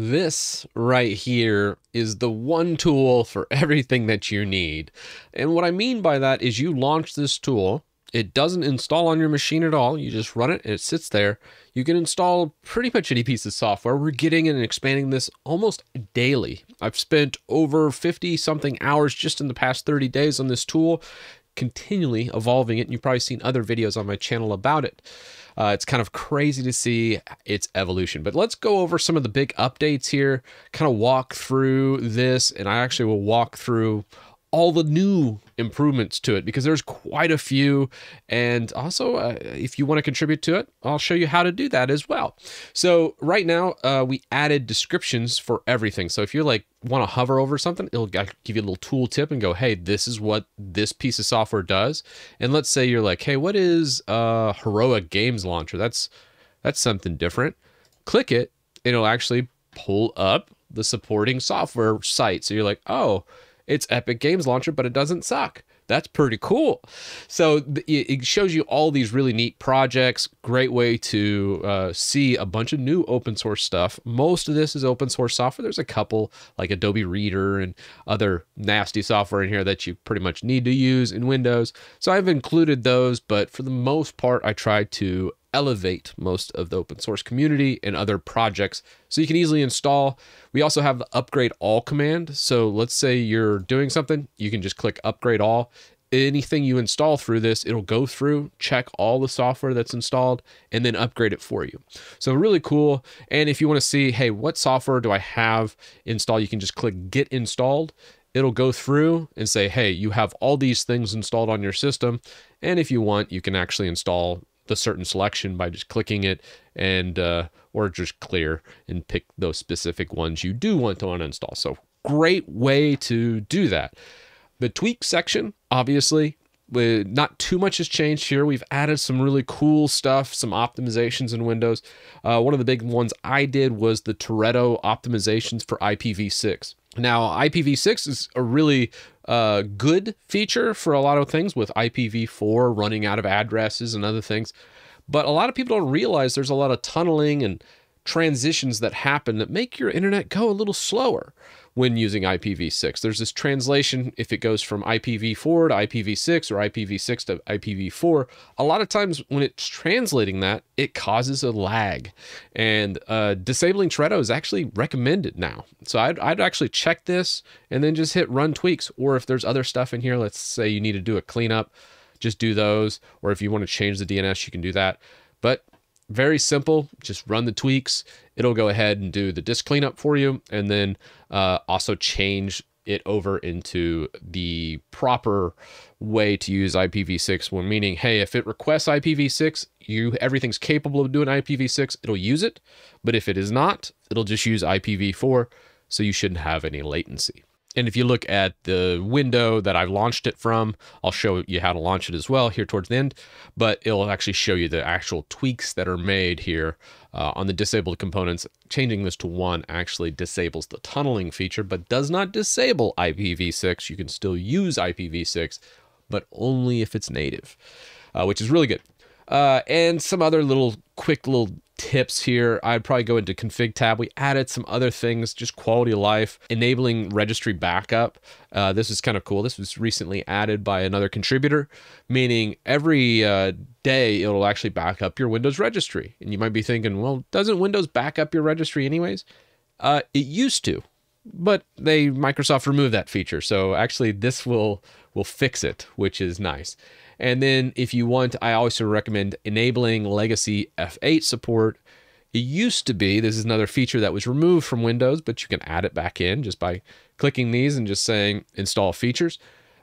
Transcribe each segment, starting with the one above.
This right here is the one tool for everything that you need. And what I mean by that is you launch this tool, it doesn't install on your machine at all. You just run it and it sits there. You can install pretty much any piece of software. We're getting and expanding this almost daily. I've spent over 50 something hours just in the past 30 days on this tool, continually evolving it. And you've probably seen other videos on my channel about it. Uh, it's kind of crazy to see its evolution. But let's go over some of the big updates here, kind of walk through this, and I actually will walk through all the new improvements to it because there's quite a few. And also, uh, if you want to contribute to it, I'll show you how to do that as well. So right now, uh, we added descriptions for everything. So if you're like want to hover over something, it'll give you a little tool tip and go, hey, this is what this piece of software does. And let's say you're like, hey, what is uh, Heroic Games Launcher? That's that's something different. Click it, it'll actually pull up the supporting software site. So you're like, oh, it's Epic Games Launcher, but it doesn't suck. That's pretty cool. So it shows you all these really neat projects. Great way to uh, see a bunch of new open source stuff. Most of this is open source software. There's a couple like Adobe Reader and other nasty software in here that you pretty much need to use in Windows. So I've included those, but for the most part, I try to elevate most of the open source community and other projects so you can easily install. We also have the upgrade all command. So let's say you're doing something, you can just click upgrade all. Anything you install through this, it'll go through, check all the software that's installed, and then upgrade it for you. So really cool. And if you want to see, hey, what software do I have installed? You can just click get installed it'll go through and say, hey, you have all these things installed on your system. And if you want, you can actually install the certain selection by just clicking it and uh, or just clear and pick those specific ones you do want to uninstall. So great way to do that. The tweak section, obviously, not too much has changed here. We've added some really cool stuff, some optimizations in Windows. Uh, one of the big ones I did was the Teredo optimizations for IPv6. Now, IPv6 is a really uh, good feature for a lot of things with IPv4 running out of addresses and other things. But a lot of people don't realize there's a lot of tunneling and transitions that happen that make your internet go a little slower when using IPv6. There's this translation if it goes from IPv4 to IPv6 or IPv6 to IPv4. A lot of times when it's translating that, it causes a lag. And uh, disabling Teredo is actually recommended now. So I'd, I'd actually check this and then just hit run tweaks. Or if there's other stuff in here, let's say you need to do a cleanup, just do those. Or if you want to change the DNS, you can do that. But very simple. Just run the tweaks. It'll go ahead and do the disk cleanup for you, and then uh, also change it over into the proper way to use IPv6 when meaning hey if it requests IPv6 you everything's capable of doing IPv6 it'll use it but if it is not it'll just use IPv4 so you shouldn't have any latency and if you look at the window that I've launched it from, I'll show you how to launch it as well here towards the end, but it'll actually show you the actual tweaks that are made here uh, on the disabled components. Changing this to one actually disables the tunneling feature, but does not disable IPv6. You can still use IPv6, but only if it's native, uh, which is really good. Uh, and some other little quick little tips here, I'd probably go into config tab. We added some other things, just quality of life, enabling registry backup. Uh, this is kind of cool. This was recently added by another contributor, meaning every uh, day it'll actually back up your Windows registry. And you might be thinking, well, doesn't Windows back up your registry anyways? Uh, it used to, but they Microsoft removed that feature. So actually, this will will fix it, which is nice. And then if you want, I also recommend enabling legacy F8 support. It used to be, this is another feature that was removed from Windows, but you can add it back in just by clicking these and just saying install features.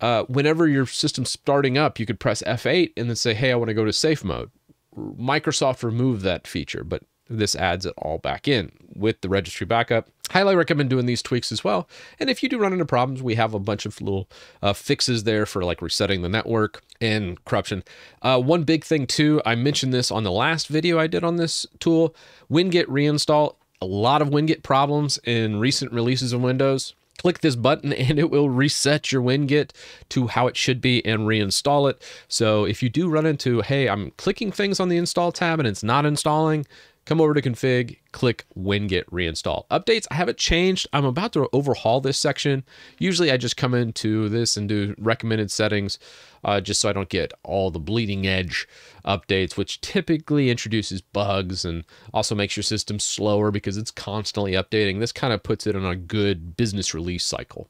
Uh, whenever your system's starting up, you could press F8 and then say, hey, I want to go to safe mode. Microsoft removed that feature, but this adds it all back in with the registry backup. Highly recommend doing these tweaks as well. And if you do run into problems, we have a bunch of little uh, fixes there for like resetting the network and corruption. Uh, one big thing too, I mentioned this on the last video I did on this tool, Winget reinstall. A lot of Winget problems in recent releases of Windows. Click this button and it will reset your Winget to how it should be and reinstall it. So if you do run into, hey, I'm clicking things on the install tab and it's not installing, come over to config, click winget reinstall. Updates, I haven't changed. I'm about to overhaul this section. Usually I just come into this and do recommended settings uh, just so I don't get all the bleeding edge updates, which typically introduces bugs and also makes your system slower because it's constantly updating. This kind of puts it on a good business release cycle.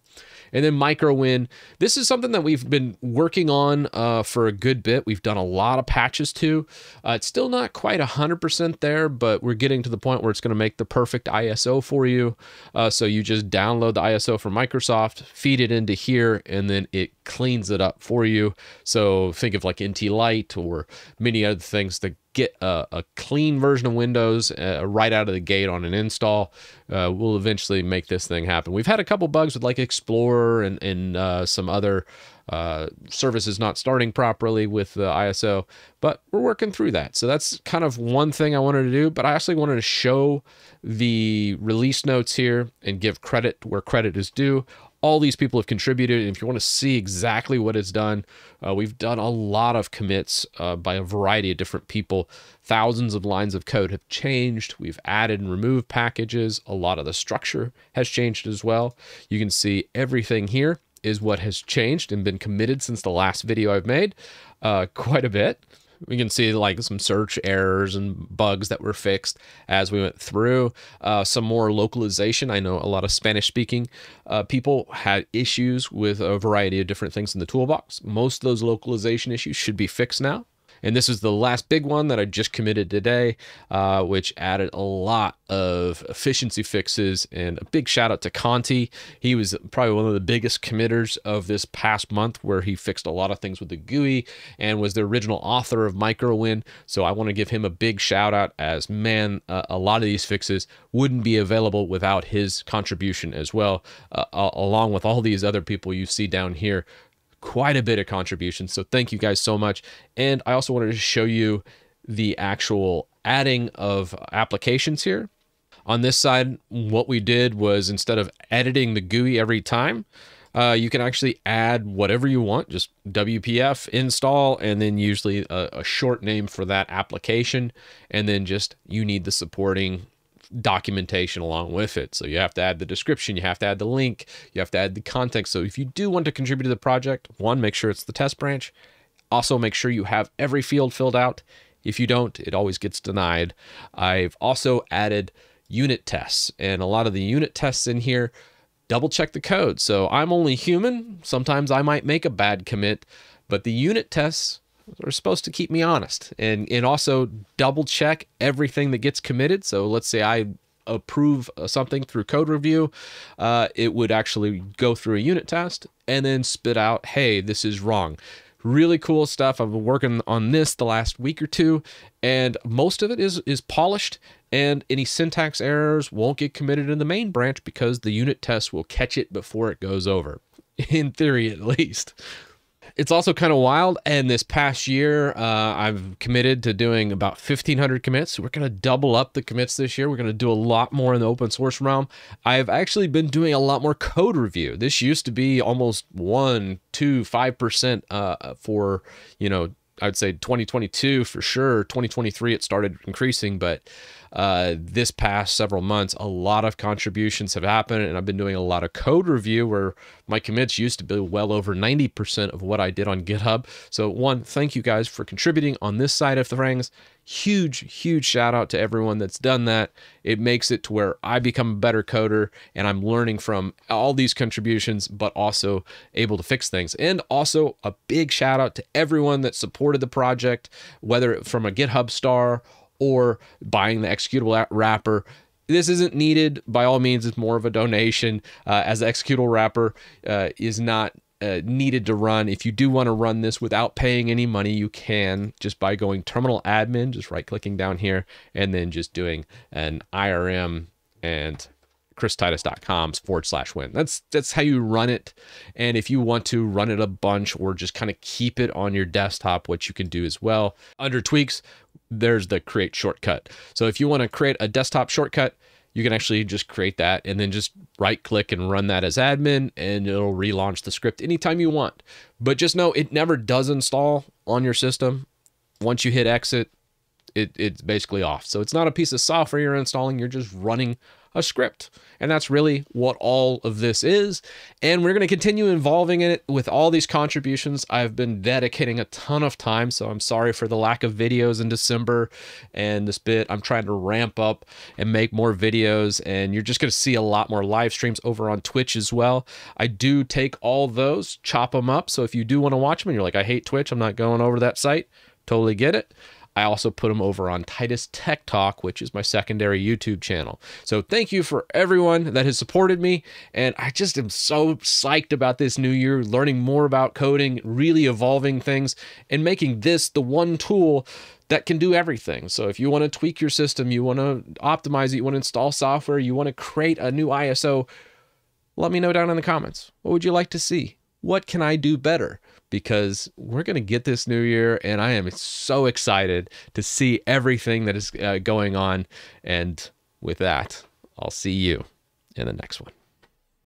And then MicroWin. This is something that we've been working on uh, for a good bit. We've done a lot of patches to. Uh, it's still not quite 100% there, but we're getting to the point where it's going to make the perfect ISO for you. Uh, so you just download the ISO from Microsoft, feed it into here, and then it cleans it up for you. So think of like NT Lite or many other things that get a, a clean version of Windows uh, right out of the gate on an install, uh, we'll eventually make this thing happen. We've had a couple bugs with like Explorer and, and uh, some other uh, services not starting properly with the ISO, but we're working through that. So that's kind of one thing I wanted to do, but I actually wanted to show the release notes here and give credit where credit is due all these people have contributed. And if you want to see exactly what it's done, uh, we've done a lot of commits uh, by a variety of different people. Thousands of lines of code have changed. We've added and removed packages. A lot of the structure has changed as well. You can see everything here is what has changed and been committed since the last video I've made uh, quite a bit. We can see like some search errors and bugs that were fixed as we went through. Uh, some more localization. I know a lot of Spanish speaking uh, people had issues with a variety of different things in the toolbox. Most of those localization issues should be fixed now. And this is the last big one that I just committed today, uh, which added a lot of efficiency fixes. And a big shout out to Conti. He was probably one of the biggest committers of this past month, where he fixed a lot of things with the GUI and was the original author of MicroWin. So I want to give him a big shout out as man, uh, a lot of these fixes wouldn't be available without his contribution as well, uh, along with all these other people you see down here quite a bit of contributions. So thank you guys so much. And I also wanted to show you the actual adding of applications here. On this side, what we did was instead of editing the GUI every time, uh, you can actually add whatever you want, just WPF install, and then usually a, a short name for that application. And then just you need the supporting documentation along with it. So you have to add the description, you have to add the link, you have to add the context. So if you do want to contribute to the project, one, make sure it's the test branch. Also, make sure you have every field filled out. If you don't, it always gets denied. I've also added unit tests, and a lot of the unit tests in here double check the code. So I'm only human. Sometimes I might make a bad commit, but the unit tests are supposed to keep me honest and and also double check everything that gets committed. So let's say I approve something through code review, uh, it would actually go through a unit test and then spit out, hey, this is wrong. Really cool stuff. I've been working on this the last week or two, and most of it is is polished. And any syntax errors won't get committed in the main branch because the unit test will catch it before it goes over, in theory at least it's also kind of wild. And this past year, uh, I've committed to doing about 1,500 commits. We're going to double up the commits this year. We're going to do a lot more in the open source realm. I've actually been doing a lot more code review. This used to be almost one, two, five percent uh, for you know I'd say 2022 for sure. 2023 it started increasing, but uh, this past several months, a lot of contributions have happened, and I've been doing a lot of code review where my commits used to be well over 90% of what I did on GitHub. So, one, thank you guys for contributing on this side of the things. Huge, huge shout out to everyone that's done that. It makes it to where I become a better coder and I'm learning from all these contributions, but also able to fix things. And also a big shout out to everyone that supported the project, whether from a GitHub star or buying the executable wrapper. This isn't needed by all means. It's more of a donation, uh, as the executable wrapper uh, is not uh, needed to run. If you do want to run this without paying any money, you can just by going terminal admin, just right clicking down here, and then just doing an IRM and christitus.com forward slash win. That's that's how you run it. And if you want to run it a bunch or just kind of keep it on your desktop, what you can do as well. Under tweaks, there's the create shortcut. So if you want to create a desktop shortcut, you can actually just create that and then just right click and run that as admin and it'll relaunch the script anytime you want. But just know it never does install on your system. Once you hit exit, it, it's basically off. So it's not a piece of software you're installing, you're just running a script. And that's really what all of this is. And we're going to continue involving in it with all these contributions. I've been dedicating a ton of time, so I'm sorry for the lack of videos in December and this bit. I'm trying to ramp up and make more videos, and you're just going to see a lot more live streams over on Twitch as well. I do take all those, chop them up. So if you do want to watch them and you're like, I hate Twitch, I'm not going over that site, totally get it. I also put them over on Titus Tech Talk, which is my secondary YouTube channel. So thank you for everyone that has supported me. And I just am so psyched about this new year, learning more about coding, really evolving things, and making this the one tool that can do everything. So if you want to tweak your system, you want to optimize it, you want to install software, you want to create a new ISO, let me know down in the comments. What would you like to see? What can I do better? Because we're going to get this new year and I am so excited to see everything that is uh, going on. And with that, I'll see you in the next one.